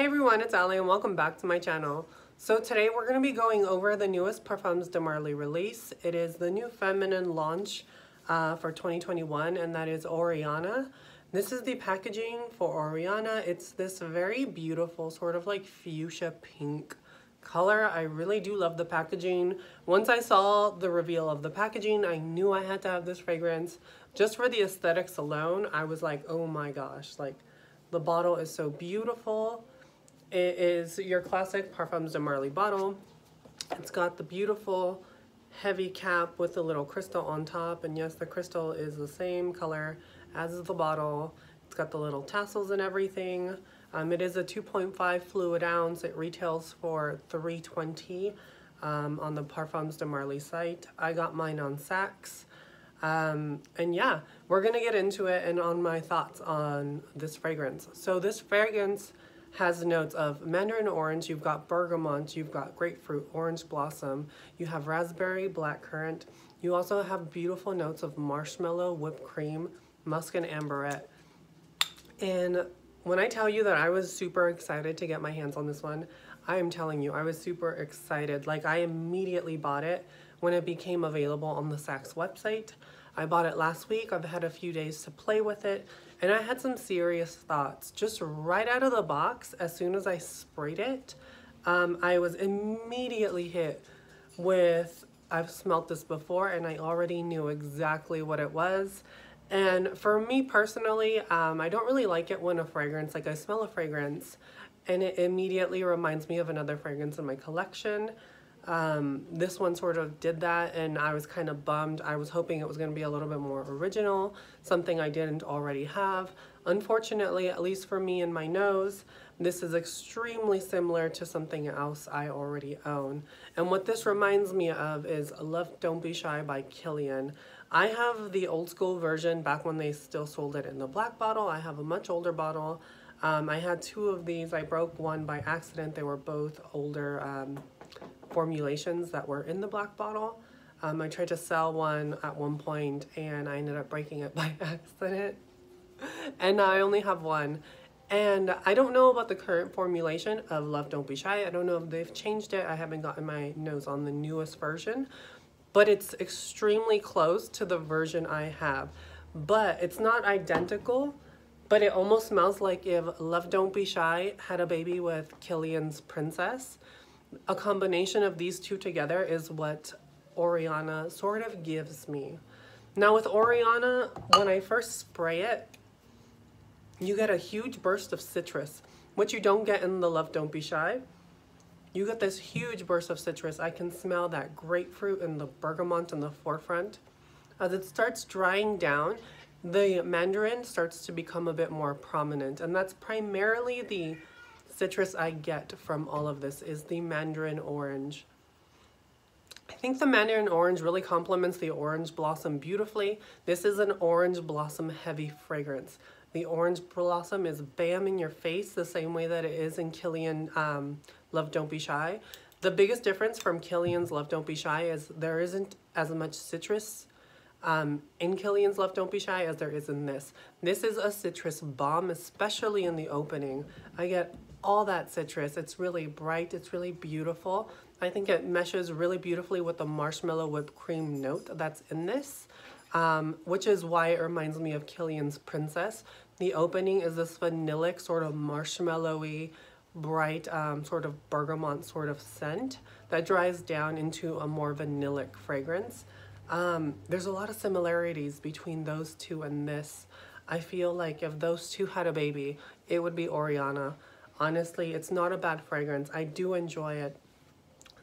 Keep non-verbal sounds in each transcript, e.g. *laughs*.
Hey everyone, it's Ally and welcome back to my channel. So today we're going to be going over the newest Parfums de Marly release. It is the new feminine launch uh, for 2021 and that is Oriana. This is the packaging for Oriana. It's this very beautiful sort of like fuchsia pink color. I really do love the packaging. Once I saw the reveal of the packaging, I knew I had to have this fragrance. Just for the aesthetics alone, I was like, oh my gosh, like the bottle is so beautiful. It is your classic Parfums de Marly bottle. It's got the beautiful heavy cap with the little crystal on top. And yes, the crystal is the same color as the bottle. It's got the little tassels and everything. Um, it is a 2.5 fluid ounce. It retails for 320 um, on the Parfums de Marly site. I got mine on Saks. Um, and yeah, we're gonna get into it and on my thoughts on this fragrance. So this fragrance has notes of mandarin orange, you've got bergamot, you've got grapefruit, orange blossom, you have raspberry, blackcurrant. You also have beautiful notes of marshmallow, whipped cream, musk and ambrette. And when I tell you that I was super excited to get my hands on this one, I am telling you, I was super excited. Like I immediately bought it when it became available on the Saks website. I bought it last week. I've had a few days to play with it and I had some serious thoughts. Just right out of the box, as soon as I sprayed it, um, I was immediately hit with, I've smelt this before and I already knew exactly what it was. And for me personally, um, I don't really like it when a fragrance, like I smell a fragrance and it immediately reminds me of another fragrance in my collection. Um, this one sort of did that and I was kind of bummed. I was hoping it was going to be a little bit more original, something I didn't already have. Unfortunately, at least for me and my nose, this is extremely similar to something else I already own. And what this reminds me of is Love Don't Be Shy by Kilian. I have the old school version back when they still sold it in the black bottle. I have a much older bottle. Um, I had two of these. I broke one by accident. They were both older um, formulations that were in the black bottle. Um, I tried to sell one at one point and I ended up breaking it *laughs* by accident. And now I only have one. And I don't know about the current formulation of Love Don't Be Shy. I don't know if they've changed it. I haven't gotten my nose on the newest version, but it's extremely close to the version I have. But it's not identical, but it almost smells like if Love Don't Be Shy had a baby with Kilian's Princess a combination of these two together is what Oriana sort of gives me. Now with Oriana, when I first spray it, you get a huge burst of citrus, which you don't get in the Love Don't Be Shy. You get this huge burst of citrus. I can smell that grapefruit and the bergamot in the forefront. As it starts drying down, the mandarin starts to become a bit more prominent, and that's primarily the citrus I get from all of this is the mandarin orange. I think the mandarin orange really complements the orange blossom beautifully. This is an orange blossom heavy fragrance. The orange blossom is bam in your face the same way that it is in Kilian um, Love Don't Be Shy. The biggest difference from Kilian's Love Don't Be Shy is there isn't as much citrus um, in Kilian's Love Don't Be Shy as there is in this. This is a citrus bomb, especially in the opening. I get all that citrus. It's really bright. It's really beautiful. I think it meshes really beautifully with the marshmallow whipped cream note that's in this, um, which is why it reminds me of Kilian's Princess. The opening is this vanillic sort of marshmallowy, bright um, sort of bergamot sort of scent that dries down into a more vanillic fragrance. Um, there's a lot of similarities between those two and this. I feel like if those two had a baby, it would be Oriana. Honestly, it's not a bad fragrance. I do enjoy it.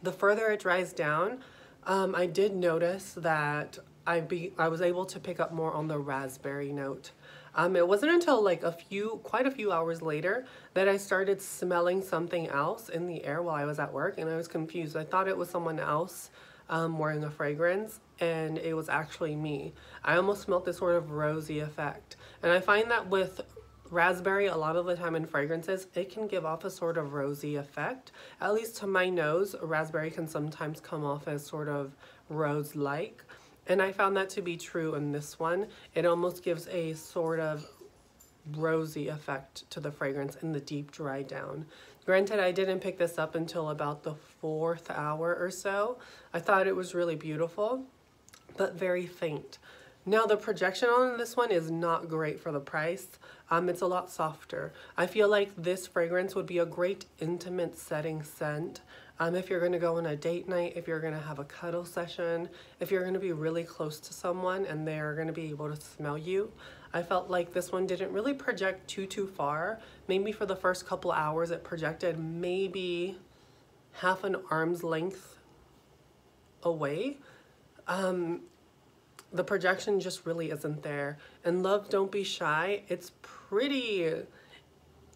The further it dries down, um, I did notice that I, be, I was able to pick up more on the raspberry note. Um, it wasn't until like a few, quite a few hours later that I started smelling something else in the air while I was at work and I was confused. I thought it was someone else um, wearing a fragrance and it was actually me. I almost smelled this sort of rosy effect. And I find that with raspberry a lot of the time in fragrances it can give off a sort of rosy effect at least to my nose raspberry can sometimes come off as sort of rose like and I found that to be true in this one it almost gives a sort of rosy effect to the fragrance in the deep dry down. Granted, I didn't pick this up until about the fourth hour or so. I thought it was really beautiful, but very faint. Now the projection on this one is not great for the price. Um, it's a lot softer. I feel like this fragrance would be a great intimate setting scent. Um, if you're gonna go on a date night, if you're gonna have a cuddle session, if you're gonna be really close to someone and they're gonna be able to smell you, I felt like this one didn't really project too, too far. Maybe for the first couple hours it projected maybe half an arm's length away. Um, the projection just really isn't there. And Love Don't Be Shy, it's pretty,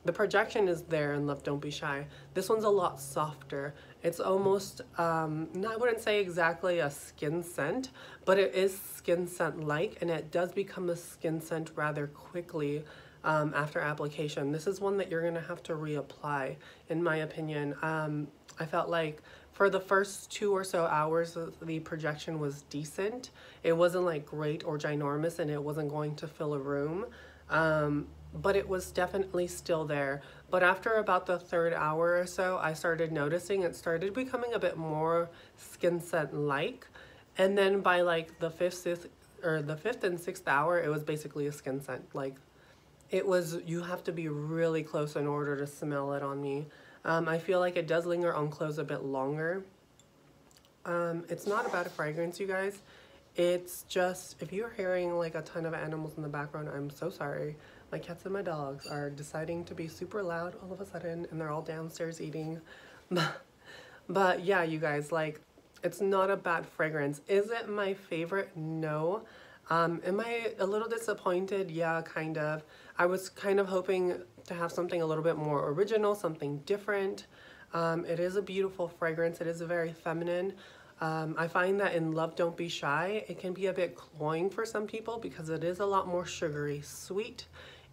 the projection is there in Love Don't Be Shy. This one's a lot softer. It's almost, um, I wouldn't say exactly a skin scent, but it is skin scent like, and it does become a skin scent rather quickly um, after application. This is one that you're gonna have to reapply, in my opinion. Um, I felt like for the first two or so hours, the projection was decent. It wasn't like great or ginormous, and it wasn't going to fill a room. Um, but it was definitely still there. But after about the third hour or so, I started noticing it started becoming a bit more skin scent like. And then by like the fifth, sixth, or the fifth and sixth hour, it was basically a skin scent. Like it was, you have to be really close in order to smell it on me. Um, I feel like it does linger on clothes a bit longer. Um, it's not about a fragrance, you guys. It's just, if you're hearing like a ton of animals in the background, I'm so sorry my cats and my dogs are deciding to be super loud all of a sudden and they're all downstairs eating. *laughs* but yeah, you guys, like, it's not a bad fragrance. Is it my favorite? No. Um, am I a little disappointed? Yeah, kind of. I was kind of hoping to have something a little bit more original, something different. Um, it is a beautiful fragrance. It is very feminine. Um, I find that in Love Don't Be Shy, it can be a bit cloying for some people because it is a lot more sugary sweet.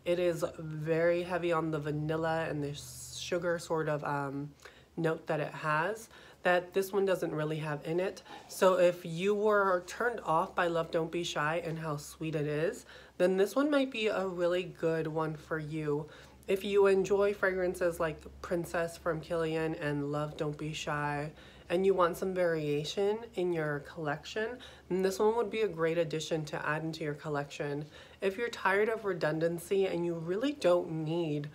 It is very heavy on the vanilla and the sugar sort of um, note that it has that this one doesn't really have in it. So if you were turned off by Love Don't Be Shy and how sweet it is, then this one might be a really good one for you. If you enjoy fragrances like Princess from Kilian and Love Don't Be Shy, and you want some variation in your collection, then this one would be a great addition to add into your collection. If you're tired of redundancy and you really don't need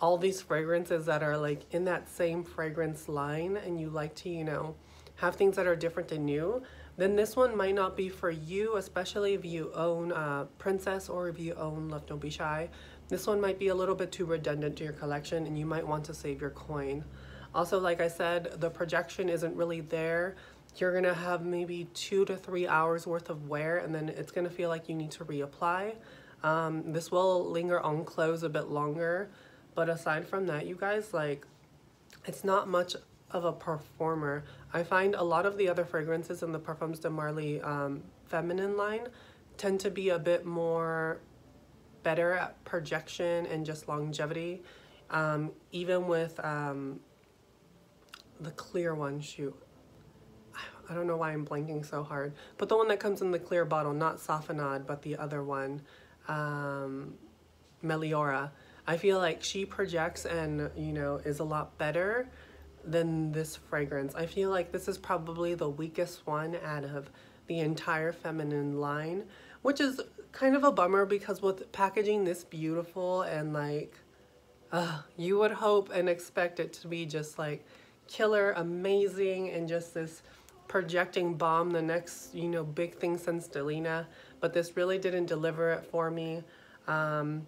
all these fragrances that are like in that same fragrance line and you like to, you know, have things that are different and new, then this one might not be for you, especially if you own uh, Princess or if you own Love Don't Be Shy. This one might be a little bit too redundant to your collection and you might want to save your coin. Also, like I said, the projection isn't really there you're gonna have maybe two to three hours worth of wear and then it's gonna feel like you need to reapply. Um, this will linger on clothes a bit longer, but aside from that, you guys, like, it's not much of a performer. I find a lot of the other fragrances in the Parfums de Marly um, feminine line tend to be a bit more better at projection and just longevity. Um, even with um, the clear one, shoot, I don't know why I'm blanking so hard, but the one that comes in the clear bottle, not Safanad, but the other one, um, Meliora. I feel like she projects and, you know, is a lot better than this fragrance. I feel like this is probably the weakest one out of the entire feminine line, which is kind of a bummer because with packaging this beautiful and like, uh, you would hope and expect it to be just like killer, amazing, and just this projecting bomb the next, you know, big thing since Delina, but this really didn't deliver it for me. Um,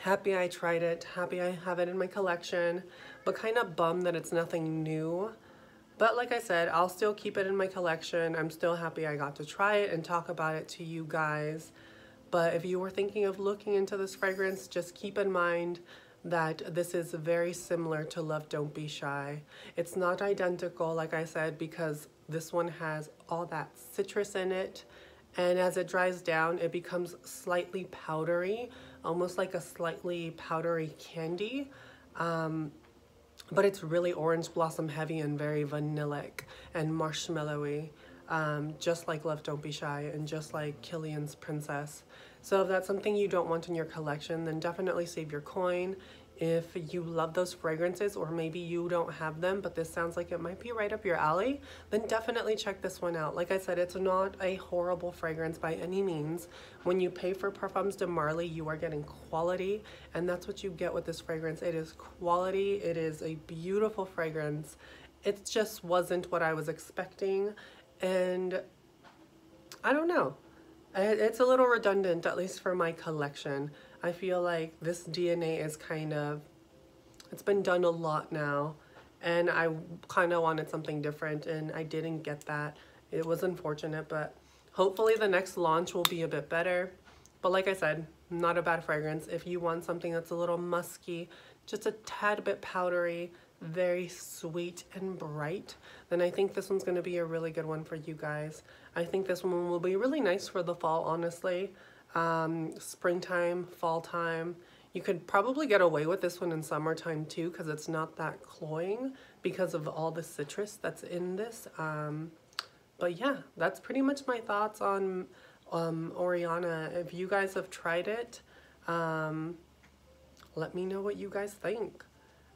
happy I tried it, happy I have it in my collection, but kind of bummed that it's nothing new. But like I said, I'll still keep it in my collection. I'm still happy I got to try it and talk about it to you guys. But if you were thinking of looking into this fragrance, just keep in mind that this is very similar to Love Don't Be Shy. It's not identical, like I said, because this one has all that citrus in it. And as it dries down, it becomes slightly powdery, almost like a slightly powdery candy. Um, but it's really orange blossom heavy and very vanillic and marshmallowy, um, just like Love Don't Be Shy and just like Kilian's Princess. So if that's something you don't want in your collection, then definitely save your coin. If you love those fragrances or maybe you don't have them, but this sounds like it might be right up your alley, then definitely check this one out. Like I said, it's not a horrible fragrance by any means. When you pay for Parfums de Marly, you are getting quality, and that's what you get with this fragrance. It is quality, it is a beautiful fragrance. It just wasn't what I was expecting, and I don't know. It's a little redundant, at least for my collection. I feel like this DNA is kind of, it's been done a lot now and I kind of wanted something different and I didn't get that. It was unfortunate, but hopefully the next launch will be a bit better. But like I said, not a bad fragrance. If you want something that's a little musky, just a tad bit powdery, very sweet and bright, then I think this one's going to be a really good one for you guys. I think this one will be really nice for the fall, honestly um, springtime, fall time. You could probably get away with this one in summertime too because it's not that cloying because of all the citrus that's in this. Um, but yeah, that's pretty much my thoughts on um, Oriana. If you guys have tried it, um, let me know what you guys think.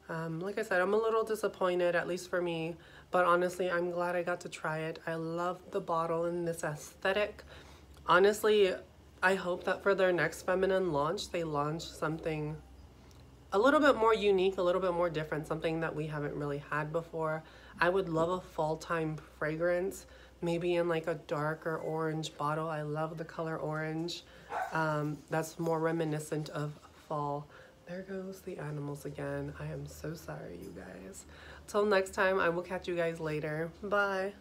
Um, like I said, I'm a little disappointed, at least for me, but honestly, I'm glad I got to try it. I love the bottle and this aesthetic. Honestly, I hope that for their next feminine launch, they launch something a little bit more unique, a little bit more different, something that we haven't really had before. I would love a fall time fragrance, maybe in like a darker orange bottle. I love the color orange. Um, that's more reminiscent of fall. There goes the animals again. I am so sorry, you guys. Till next time, I will catch you guys later. Bye.